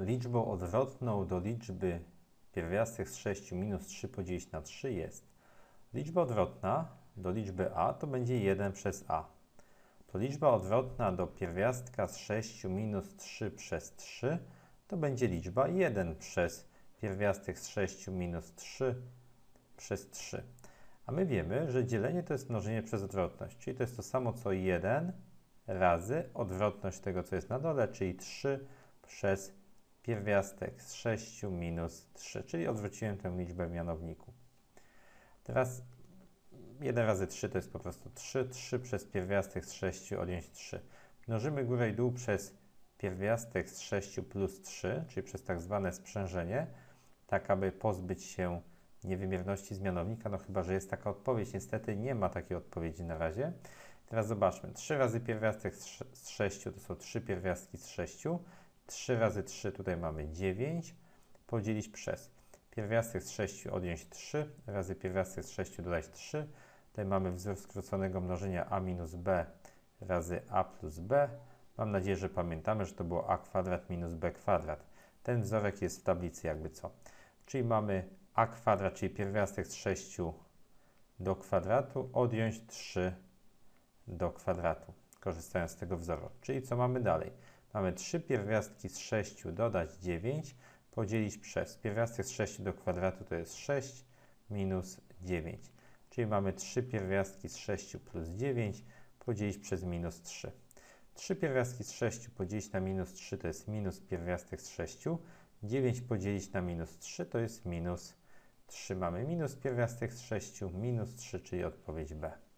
liczbą odwrotną do liczby pierwiastek z 6 minus 3 podzielić na 3 jest liczba odwrotna do liczby a to będzie 1 przez a. To liczba odwrotna do pierwiastka z 6 minus 3 przez 3 to będzie liczba 1 przez pierwiastek z 6 minus 3 przez 3. A my wiemy, że dzielenie to jest mnożenie przez odwrotność, czyli to jest to samo co 1 razy odwrotność tego, co jest na dole, czyli 3 przez pierwiastek z 6 minus 3, czyli odwróciłem tę liczbę w mianowniku. Teraz 1 razy 3 to jest po prostu 3, 3 przez pierwiastek z 6 odjąć 3. Mnożymy górę i dół przez pierwiastek z 6 plus 3, czyli przez tak zwane sprzężenie, tak aby pozbyć się niewymierności z mianownika, no chyba, że jest taka odpowiedź. Niestety nie ma takiej odpowiedzi na razie. Teraz zobaczmy. 3 razy pierwiastek z 6 to są 3 pierwiastki z 6. 3 razy 3 tutaj mamy 9. Podzielić przez pierwiastek z 6 odjąć 3 razy pierwiastek z 6 dodać 3. Tutaj mamy wzór skróconego mnożenia a minus b razy a plus b. Mam nadzieję, że pamiętamy, że to było a kwadrat minus b kwadrat. Ten wzorek jest w tablicy jakby co. Czyli mamy a kwadrat, czyli pierwiastek z 6 do kwadratu, odjąć 3 do kwadratu, korzystając z tego wzoru. Czyli co mamy dalej? Mamy 3 pierwiastki z 6 dodać 9, podzielić przez pierwiastek z 6 do kwadratu to jest 6 minus 9. Czyli mamy 3 pierwiastki z 6 plus 9 podzielić przez minus 3. 3 pierwiastki z 6 podzielić na minus 3 to jest minus pierwiastek z 6. 9 podzielić na minus 3 to jest minus 3. Mamy minus pierwiastek z 6, minus 3, czyli odpowiedź B.